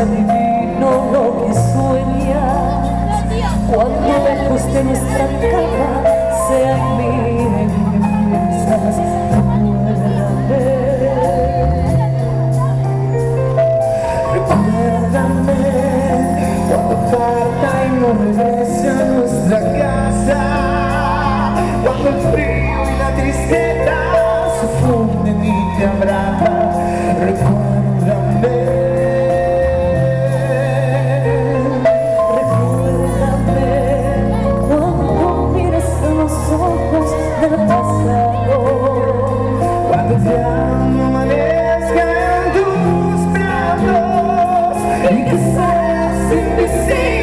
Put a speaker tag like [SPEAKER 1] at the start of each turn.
[SPEAKER 1] todo lo que sueñas. Cuando lejos de nuestra cama sean Recuérdame
[SPEAKER 2] Recuérdame cuando falta y no regrese a nuestra casa. Cuando el frío y la tristeza se funden y te abrazan permanezca en os prados e que seas invisible.